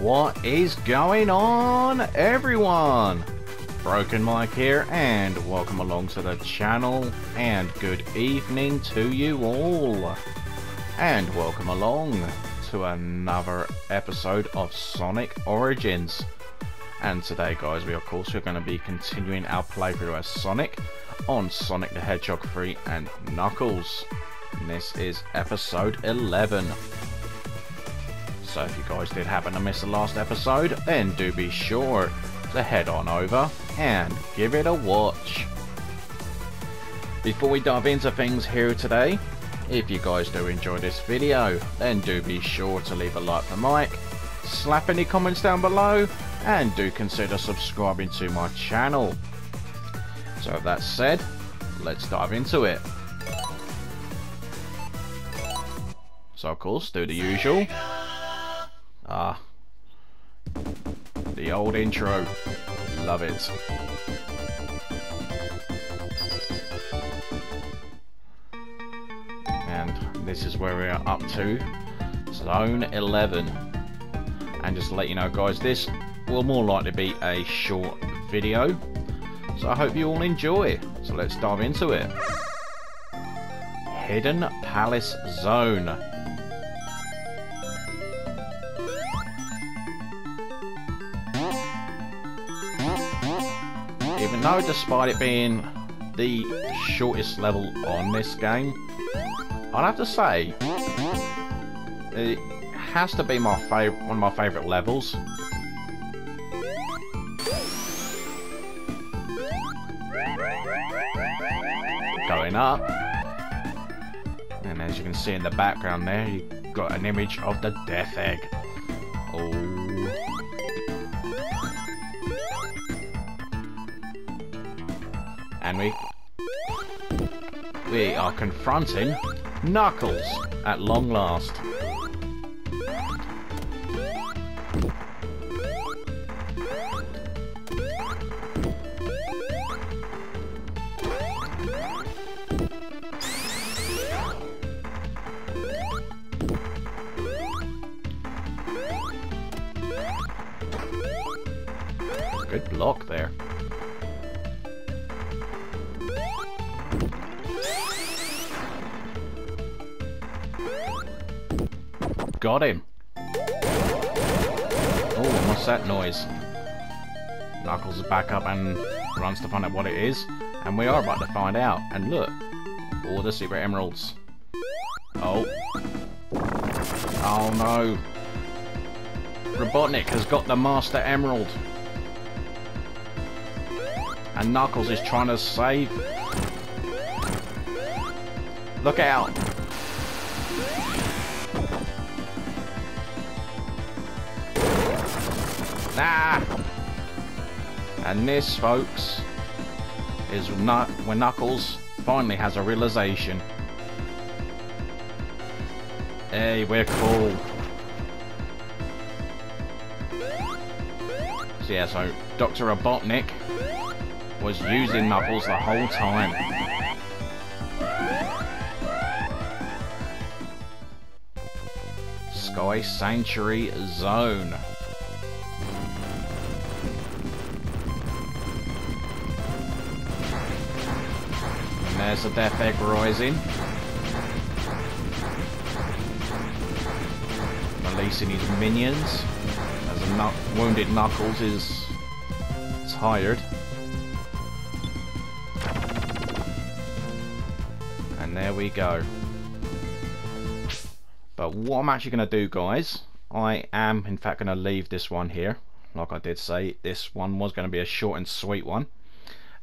What is going on, everyone? Broken Mike here, and welcome along to the channel, and good evening to you all. And welcome along to another episode of Sonic Origins. And today, guys, we of course are going to be continuing our playthrough as Sonic on Sonic the Hedgehog 3 and Knuckles. And this is episode 11. So if you guys did happen to miss the last episode, then do be sure to head on over and give it a watch. Before we dive into things here today, if you guys do enjoy this video, then do be sure to leave a like for Mike, slap any comments down below, and do consider subscribing to my channel. So with that said, let's dive into it. So of course, do the usual. Ah. The old intro. Love it. And this is where we are up to. Zone 11. And just to let you know guys, this will more likely be a short video. So I hope you all enjoy. So let's dive into it. Hidden Palace Zone. Even though despite it being the shortest level on this game, I'd have to say it has to be my favorite, one of my favourite levels. Going up, and as you can see in the background there, you've got an image of the Death Egg. Oh. And we we are confronting Knuckles at long last. Good block there. Got him. Oh, what's that noise? Knuckles is back up and runs to find out what it is. And we are about to find out. And look, all the secret emeralds. Oh. Oh no. Robotnik has got the Master Emerald. And Knuckles is trying to save. Look out. And this, folks, is not when Knuckles finally has a realization. Hey, we're cool. So yeah, so Dr. Robotnik was using Knuckles the whole time. Sky Sanctuary Zone. There's the Death Egg rising. Releasing his minions. As a wounded Knuckles is tired. And there we go. But what I'm actually going to do, guys, I am in fact going to leave this one here. Like I did say, this one was going to be a short and sweet one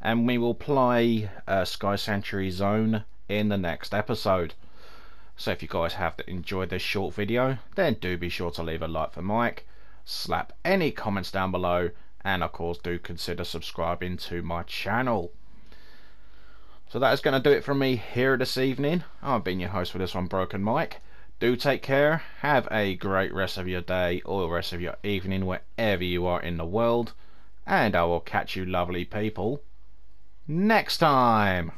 and we will play uh, Sky Sanctuary Zone in the next episode. So if you guys have enjoyed this short video, then do be sure to leave a like for Mike, slap any comments down below, and of course do consider subscribing to my channel. So that is going to do it from me here this evening. I've been your host for this one, Broken Mike. Do take care, have a great rest of your day or rest of your evening wherever you are in the world, and I will catch you lovely people next time.